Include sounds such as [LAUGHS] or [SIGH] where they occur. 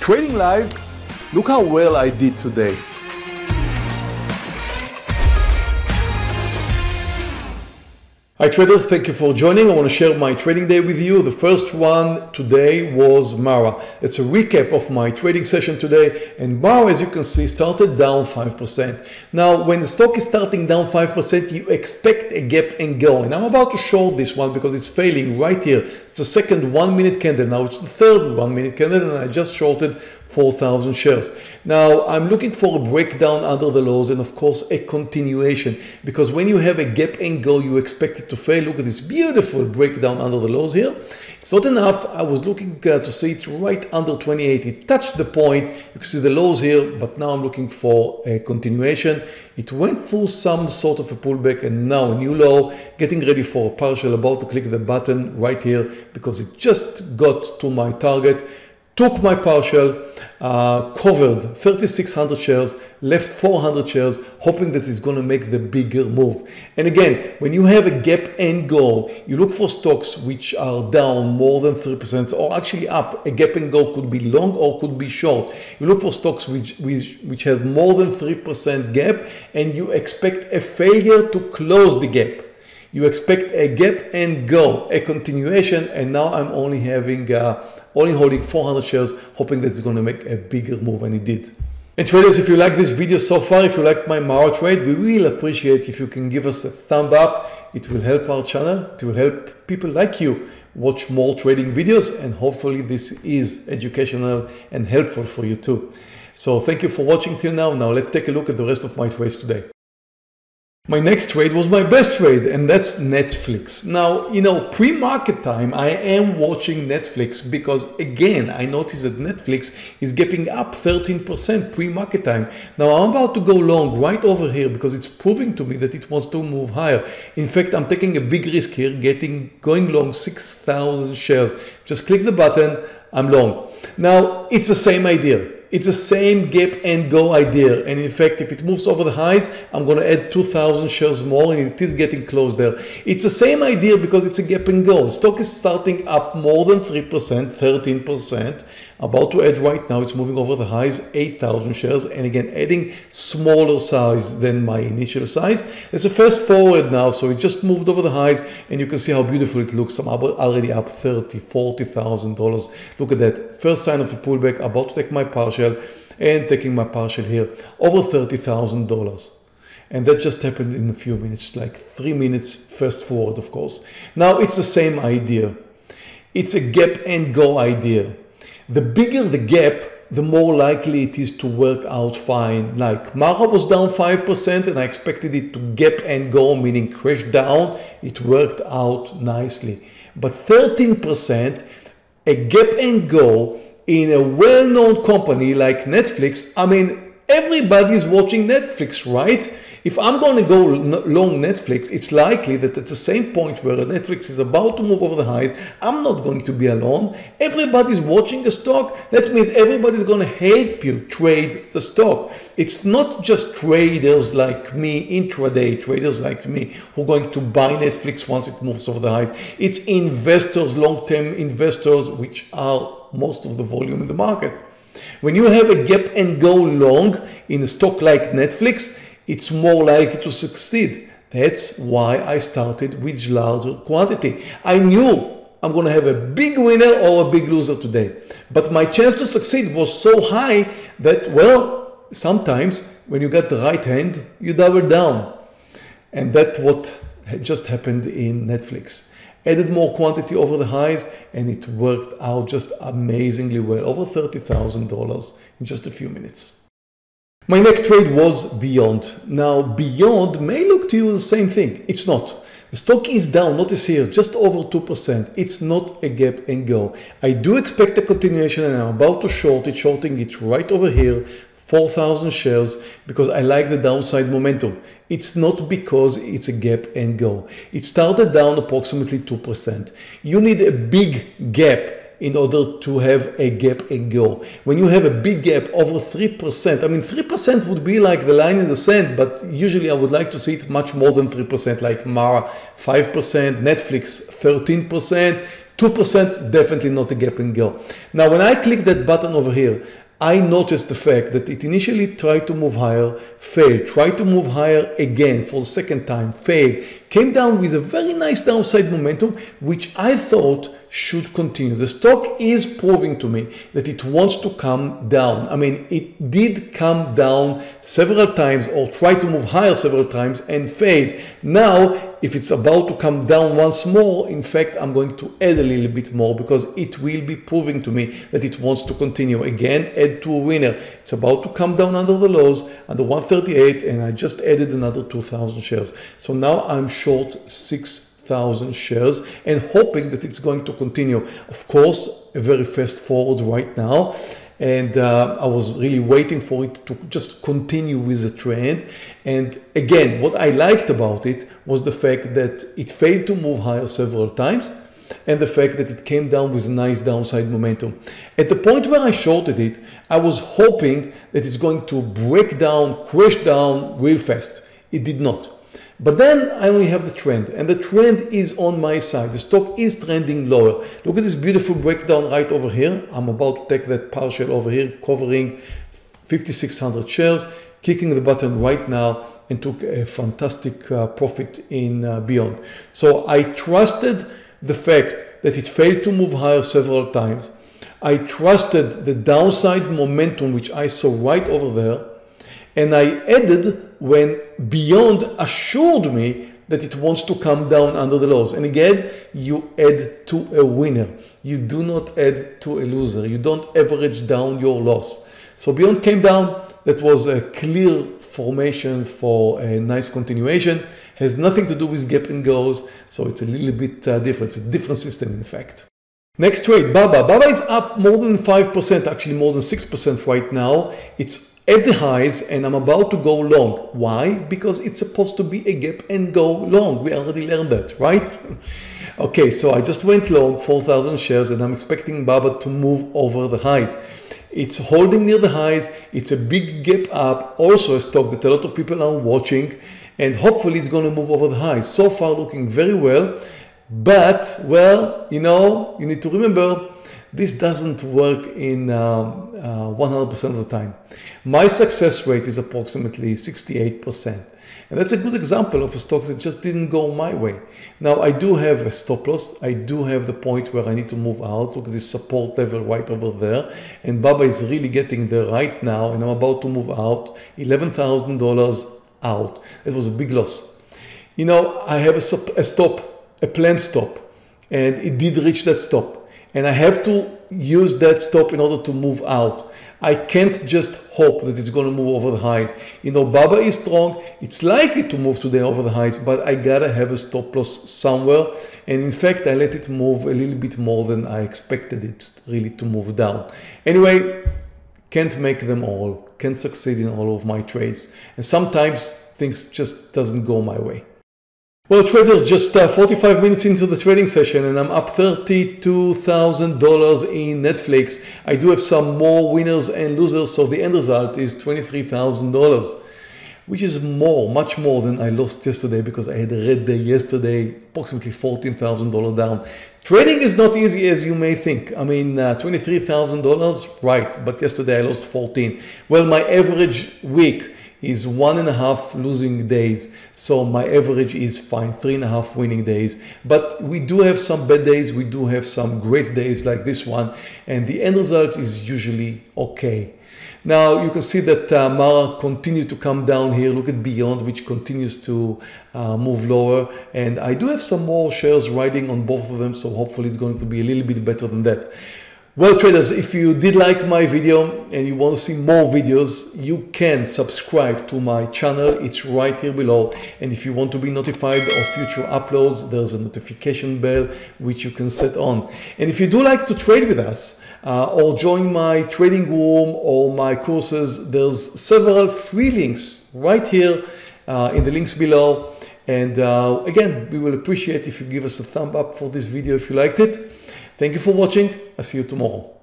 Trading live, look how well I did today. Hi traders, thank you for joining. I want to share my trading day with you. The first one today was Mara. It's a recap of my trading session today and Mara as you can see started down 5%. Now when the stock is starting down 5% you expect a gap and go and I'm about to short this one because it's failing right here. It's the second one minute candle now it's the third one minute candle and I just shorted 4,000 shares. Now I'm looking for a breakdown under the lows and of course a continuation because when you have a gap and go you expect it to fail. Look at this beautiful breakdown under the lows here. It's not enough. I was looking uh, to see it right under 28. It touched the point. You can see the lows here but now I'm looking for a continuation. It went through some sort of a pullback and now a new low getting ready for a partial about to click the button right here because it just got to my target took my partial, uh, covered 3,600 shares, left 400 shares, hoping that it's going to make the bigger move. And again, when you have a gap and go, you look for stocks which are down more than 3% or actually up. A gap and go could be long or could be short. You look for stocks which, which, which has more than 3% gap and you expect a failure to close the gap you expect a gap and go, a continuation, and now I'm only having, uh, only holding 400 shares, hoping that it's going to make a bigger move, and it did. And traders, if you like this video so far, if you like my Mara trade, we will appreciate if you can give us a thumb up. It will help our channel, it will help people like you watch more trading videos, and hopefully this is educational and helpful for you too. So thank you for watching till now. Now let's take a look at the rest of my trades today. My next trade was my best trade and that's Netflix. Now, you know, pre-market time, I am watching Netflix because again, I noticed that Netflix is getting up 13% pre-market time. Now I'm about to go long right over here because it's proving to me that it wants to move higher. In fact, I'm taking a big risk here, getting going long 6,000 shares. Just click the button, I'm long. Now, it's the same idea. It's the same gap and go idea. And in fact, if it moves over the highs, I'm going to add 2000 shares more and it is getting close there. It's the same idea because it's a gap and go. Stock is starting up more than 3%, 13%. About to add right now, it's moving over the highs, 8,000 shares. And again, adding smaller size than my initial size. It's a fast forward now. So it just moved over the highs and you can see how beautiful it looks. I'm already up 30, $40,000. Look at that. First sign of a pullback, about to take my partial and taking my partial here over $30,000 and that just happened in a few minutes like three minutes fast forward of course now it's the same idea it's a gap and go idea the bigger the gap, the more likely it is to work out fine. Like Mara was down 5% and I expected it to gap and go, meaning crash down. It worked out nicely. But 13%, a gap and go in a well-known company like Netflix, I mean, everybody's watching Netflix, right? If I'm going to go long Netflix, it's likely that at the same point where Netflix is about to move over the highs, I'm not going to be alone. Everybody's watching the stock. That means everybody's going to help you trade the stock. It's not just traders like me, intraday traders like me, who are going to buy Netflix once it moves over the highs. It's investors, long-term investors, which are most of the volume in the market. When you have a gap and go long in a stock like Netflix, it's more likely to succeed. That's why I started with larger quantity. I knew I'm going to have a big winner or a big loser today. But my chance to succeed was so high that, well, sometimes when you get the right hand, you double down. And that's what just happened in Netflix. Added more quantity over the highs and it worked out just amazingly well. Over $30,000 in just a few minutes. My next trade was Beyond. Now, Beyond may look to you the same thing. It's not. The stock is down, notice here, just over 2%. It's not a gap and go. I do expect a continuation and I'm about to short it, shorting it right over here, 4,000 shares, because I like the downside momentum. It's not because it's a gap and go. It started down approximately 2%. You need a big gap in order to have a gap and go. When you have a big gap over 3%, I mean 3% would be like the line in the sand, but usually I would like to see it much more than 3%, like Mara 5%, Netflix 13%, 2% definitely not a gap and go. Now, when I click that button over here, I noticed the fact that it initially tried to move higher, failed, tried to move higher again for the second time, failed, came down with a very nice downside momentum, which I thought should continue. The stock is proving to me that it wants to come down. I mean, it did come down several times or tried to move higher several times and failed. Now, if it's about to come down once more, in fact, I'm going to add a little bit more because it will be proving to me that it wants to continue. Again, add to a winner. It's about to come down under the lows, under 138, and I just added another 2,000 shares. So now I'm short 6,000 shares and hoping that it's going to continue. Of course, a very fast forward right now and uh, I was really waiting for it to just continue with the trend. And again, what I liked about it was the fact that it failed to move higher several times and the fact that it came down with a nice downside momentum. At the point where I shorted it, I was hoping that it's going to break down, crash down real fast. It did not. But then I only have the trend and the trend is on my side. The stock is trending lower. Look at this beautiful breakdown right over here. I'm about to take that partial over here covering 5,600 shares, kicking the button right now and took a fantastic uh, profit in uh, Beyond. So I trusted the fact that it failed to move higher several times. I trusted the downside momentum, which I saw right over there. And I added when Beyond assured me that it wants to come down under the lows. And again, you add to a winner. You do not add to a loser. You don't average down your loss. So Beyond came down. That was a clear formation for a nice continuation. Has nothing to do with gap and goes. So it's a little bit uh, different. It's a different system, in fact. Next trade, Baba. Baba is up more than 5%, actually more than 6% right now. It's at the highs and I'm about to go long. Why? Because it's supposed to be a gap and go long. We already learned that, right? [LAUGHS] okay, so I just went long 4,000 shares and I'm expecting Baba to move over the highs. It's holding near the highs. It's a big gap up. Also a stock that a lot of people are watching and hopefully it's going to move over the highs. So far looking very well. But, well, you know, you need to remember this doesn't work in 100% um, uh, of the time. My success rate is approximately 68%. And that's a good example of a stock that just didn't go my way. Now I do have a stop loss. I do have the point where I need to move out. Look at this support level right over there. And Baba is really getting there right now. And I'm about to move out $11,000 out. It was a big loss. You know, I have a, a stop, a planned stop, and it did reach that stop and I have to use that stop in order to move out. I can't just hope that it's going to move over the highs. You know, Baba is strong. It's likely to move today over the highs, but I gotta have a stop loss somewhere. And in fact, I let it move a little bit more than I expected it really to move down. Anyway, can't make them all, can't succeed in all of my trades. And sometimes things just doesn't go my way. Well, traders, just uh, 45 minutes into the trading session and I'm up $32,000 in Netflix. I do have some more winners and losers, so the end result is $23,000, which is more, much more than I lost yesterday because I had a red day yesterday, approximately $14,000 down. Trading is not easy as you may think. I mean, uh, $23,000, right, but yesterday I lost 14. Well, my average week is one and a half losing days. So my average is fine, three and a half winning days. But we do have some bad days. We do have some great days like this one. And the end result is usually okay. Now you can see that uh, Mara continue to come down here. Look at Beyond, which continues to uh, move lower. And I do have some more shares riding on both of them. So hopefully it's going to be a little bit better than that. Well traders, if you did like my video and you want to see more videos, you can subscribe to my channel. It's right here below. And if you want to be notified of future uploads, there's a notification bell which you can set on. And if you do like to trade with us uh, or join my trading room or my courses, there's several free links right here uh, in the links below. And uh, again, we will appreciate if you give us a thumb up for this video if you liked it. Thank you for watching. I'll see you tomorrow.